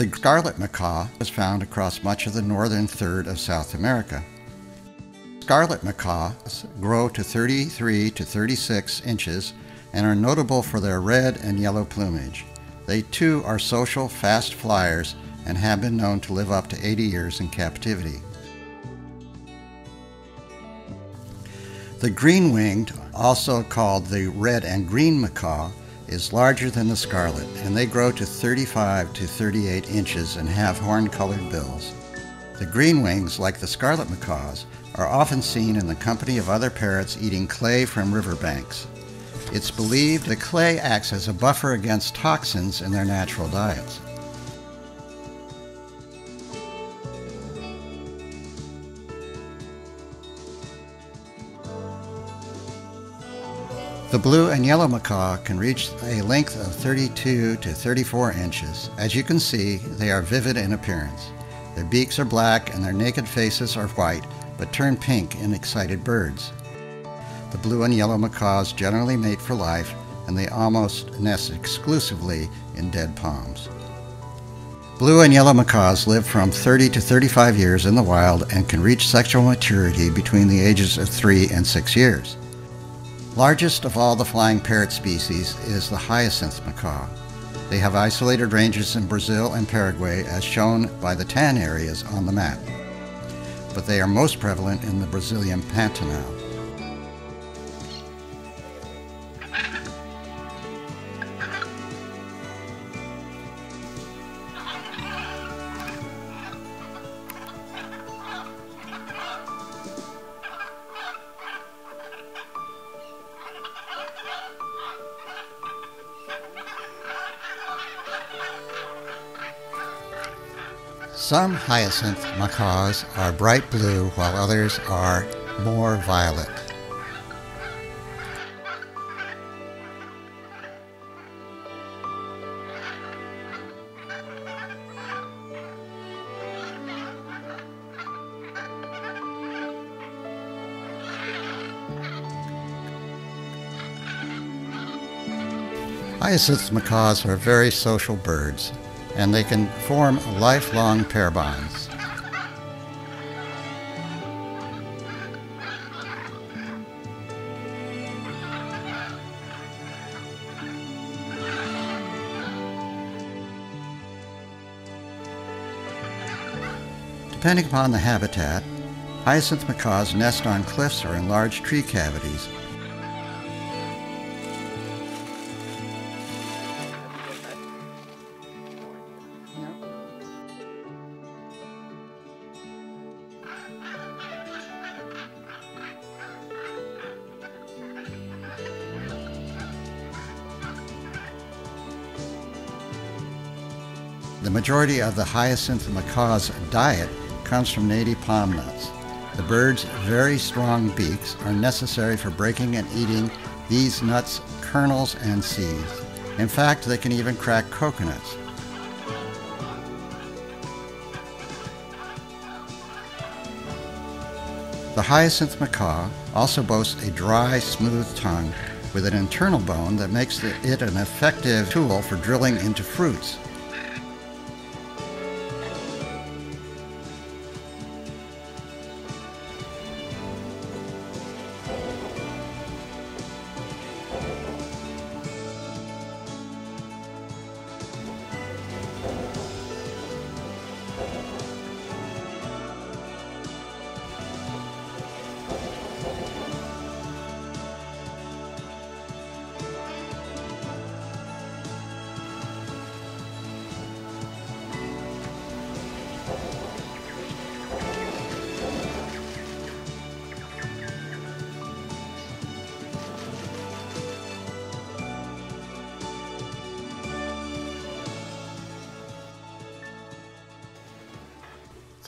The scarlet macaw is found across much of the northern third of South America. Scarlet macaws grow to 33 to 36 inches and are notable for their red and yellow plumage. They too are social, fast flyers and have been known to live up to 80 years in captivity. The green-winged, also called the red and green macaw, is larger than the scarlet, and they grow to 35 to 38 inches and have horn-colored bills. The green wings, like the scarlet macaws, are often seen in the company of other parrots eating clay from riverbanks. It's believed that clay acts as a buffer against toxins in their natural diets. The blue and yellow macaw can reach a length of 32 to 34 inches. As you can see, they are vivid in appearance. Their beaks are black and their naked faces are white, but turn pink in excited birds. The blue and yellow macaws generally mate for life, and they almost nest exclusively in dead palms. Blue and yellow macaws live from 30 to 35 years in the wild and can reach sexual maturity between the ages of 3 and 6 years. Largest of all the flying parrot species is the hyacinth macaw. They have isolated ranges in Brazil and Paraguay as shown by the tan areas on the map, but they are most prevalent in the Brazilian Pantanal. Some hyacinth macaws are bright blue while others are more violet. Hyacinth macaws are very social birds and they can form lifelong pair bonds. Depending upon the habitat, hyacinth macaws nest on cliffs or in large tree cavities The majority of the hyacinth macaw's diet comes from native palm nuts. The bird's very strong beaks are necessary for breaking and eating these nuts, kernels, and seeds. In fact, they can even crack coconuts. The hyacinth macaw also boasts a dry, smooth tongue with an internal bone that makes it an effective tool for drilling into fruits.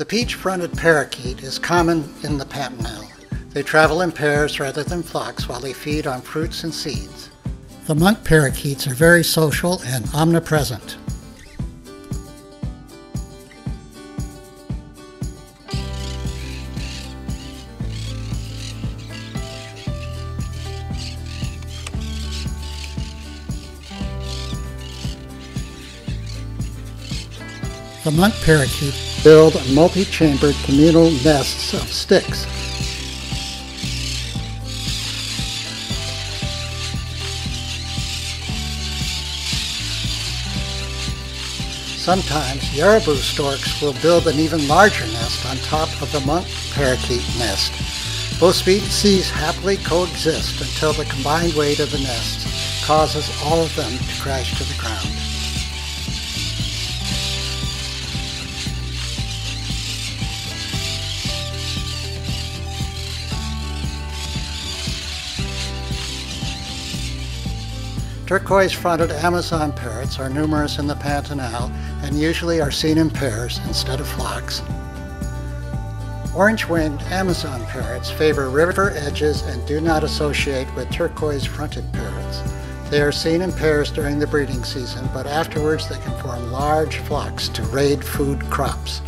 The peach-fronted parakeet is common in the Pantanal. They travel in pairs rather than flocks while they feed on fruits and seeds. The monk parakeets are very social and omnipresent. The monk parakeet build multi-chambered communal nests of sticks. Sometimes Jabiru storks will build an even larger nest on top of the monk parakeet nest. Both species happily coexist until the combined weight of the nests causes all of them to crash to the ground. Turquoise-fronted Amazon parrots are numerous in the Pantanal and usually are seen in pairs instead of flocks. Orange-winged Amazon parrots favor river edges and do not associate with turquoise-fronted parrots. They are seen in pairs during the breeding season, but afterwards they can form large flocks to raid food crops.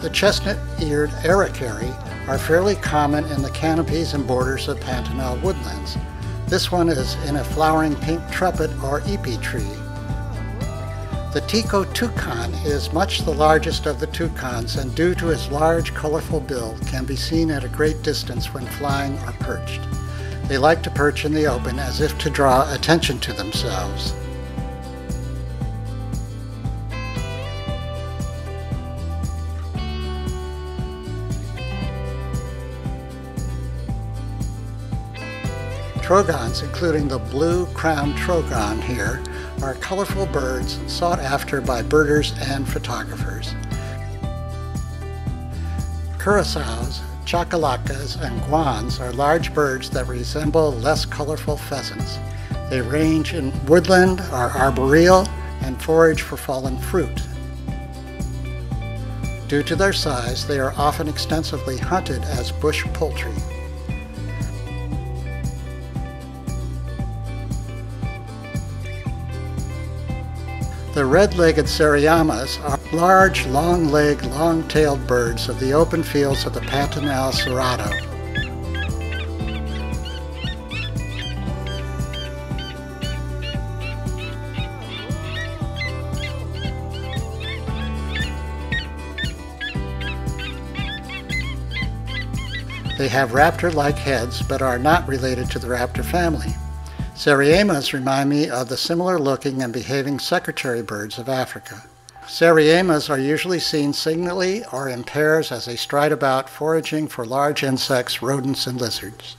The chestnut-eared aracari are fairly common in the canopies and borders of Pantanal woodlands. This one is in a flowering pink trumpet or ipê tree. The Toco toucan is much the largest of the toucans and due to its large colorful bill can be seen at a great distance when flying or perched. They like to perch in the open as if to draw attention to themselves. Trogons, including the blue-crowned trogon here, are colorful birds sought after by birders and photographers. Curassows, chachalacas, and guans are large birds that resemble less colorful pheasants. They range in woodland, are arboreal, and forage for fallen fruit. Due to their size, they are often extensively hunted as bush poultry. The red-legged Seriemas are large, long-legged, long-tailed birds of the open fields of the Pantanal Cerrado. They have raptor-like heads but are not related to the raptor family. Seriemas remind me of the similar looking and behaving secretary birds of Africa. Seriemas are usually seen singly or in pairs as they stride about foraging for large insects, rodents, and lizards.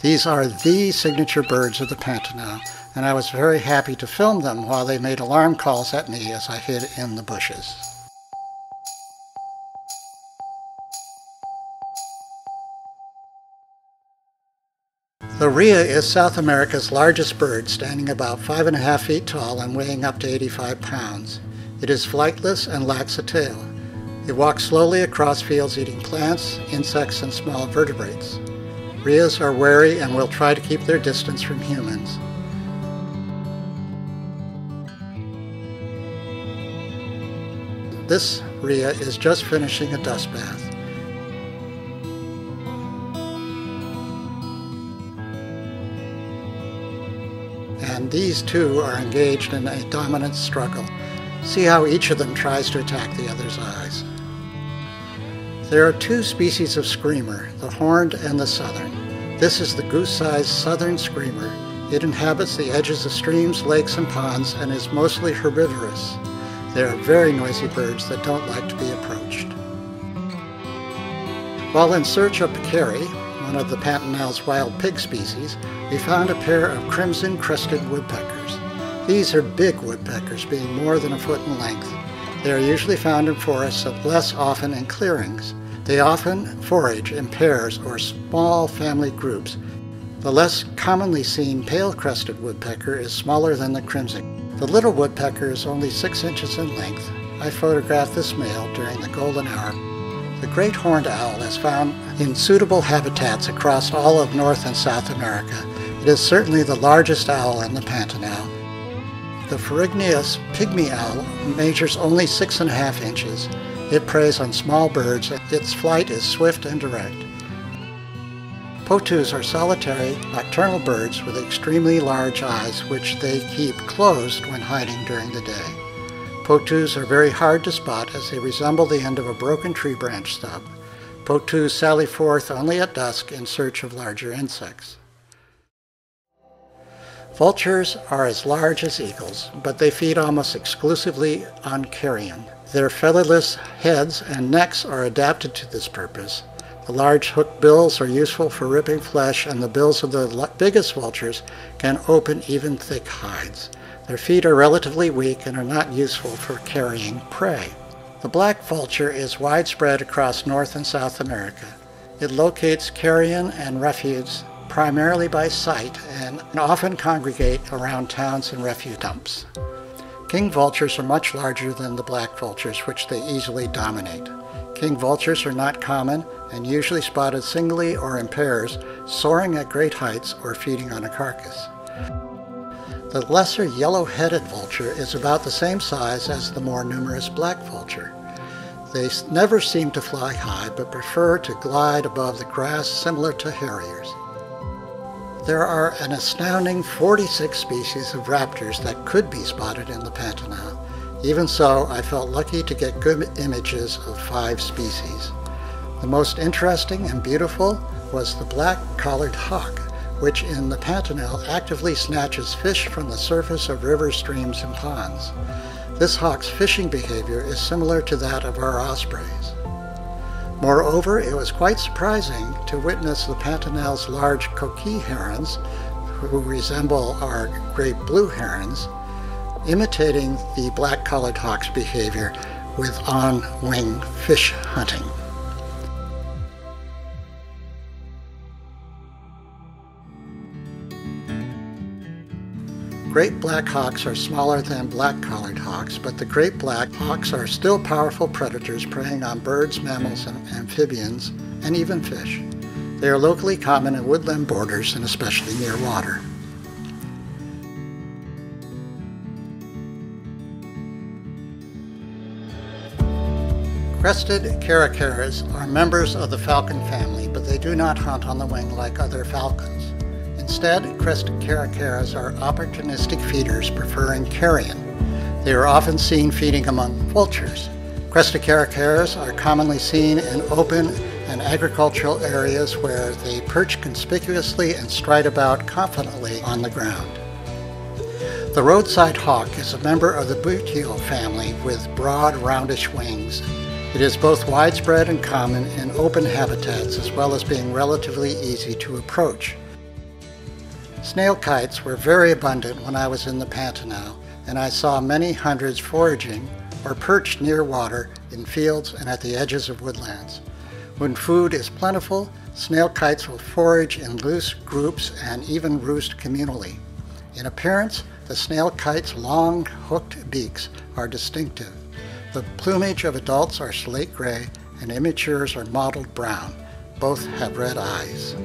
These are the signature birds of the Pantanal, and I was very happy to film them while they made alarm calls at me as I hid in the bushes. The rhea is South America's largest bird, standing about five and a half feet tall and weighing up to 85 pounds. It is flightless and lacks a tail. It walks slowly across fields eating plants, insects, and small vertebrates. Rheas are wary and will try to keep their distance from humans. This rhea is just finishing a dust bath. These two are engaged in a dominant struggle. See how each of them tries to attack the other's eyes. There are two species of screamer, the horned and the southern. This is the goose-sized southern screamer. It inhabits the edges of streams, lakes, and ponds and is mostly herbivorous. They are very noisy birds that don't like to be approached. While in search of peccary, one of the Pantanal's wild pig species, we found a pair of crimson-crested woodpeckers. These are big woodpeckers, being more than a foot in length. They are usually found in forests, but less often in clearings. They often forage in pairs or small family groups. The less commonly seen pale-crested woodpecker is smaller than the crimson. The little woodpecker is only 6 inches in length. I photographed this male during the golden hour the great horned owl is found in suitable habitats across all of North and South America. It is certainly the largest owl in the Pantanal. The Ferruginous pygmy owl measures only six and a half inches. It preys on small birds. Its flight is swift and direct. Potoos are solitary, nocturnal birds with extremely large eyes which they keep closed when hiding during the day. Potoos are very hard to spot as they resemble the end of a broken tree branch stub. Potoos sally forth only at dusk in search of larger insects. Vultures are as large as eagles, but they feed almost exclusively on carrion. Their featherless heads and necks are adapted to this purpose. The large hooked bills are useful for ripping flesh, and the bills of the biggest vultures can open even thick hides. Their feet are relatively weak and are not useful for carrying prey. The black vulture is widespread across North and South America. It locates carrion and refuse primarily by sight and often congregate around towns and refuse dumps. King vultures are much larger than the black vultures, which they easily dominate. King vultures are not common and usually spotted singly or in pairs, soaring at great heights or feeding on a carcass. The lesser yellow-headed vulture is about the same size as the more numerous black vulture. They never seem to fly high, but prefer to glide above the grass similar to harriers. There are an astounding 46 species of raptors that could be spotted in the Pantanal. Even so, I felt lucky to get good images of five species. The most interesting and beautiful was the black-collared hawk, which in the Pantanal actively snatches fish from the surface of rivers, streams, and ponds. This hawk's fishing behavior is similar to that of our ospreys. Moreover, it was quite surprising to witness the Pantanal's large cocoi herons, who resemble our great blue herons, imitating the black-collared hawk's behavior with on-wing fish hunting. Great black hawks are smaller than black-collared hawks, but the great black hawks are still powerful predators preying on birds, mammals, and amphibians, and even fish. They are locally common in woodland borders and especially near water. Crested caracaras are members of the falcon family, but they do not hunt on the wing like other falcons. Instead, crested caracaras are opportunistic feeders preferring carrion. They are often seen feeding among vultures. Crested caracaras are commonly seen in open and agricultural areas where they perch conspicuously and stride about confidently on the ground. The roadside hawk is a member of the Buteo family with broad, roundish wings. It is both widespread and common in open habitats as well as being relatively easy to approach. Snail kites were very abundant when I was in the Pantanal, and I saw many hundreds foraging or perched near water in fields and at the edges of woodlands. When food is plentiful, snail kites will forage in loose groups and even roost communally. In appearance, the snail kite's long, hooked beaks are distinctive. The plumage of adults are slate gray and immatures are mottled brown. Both have red eyes.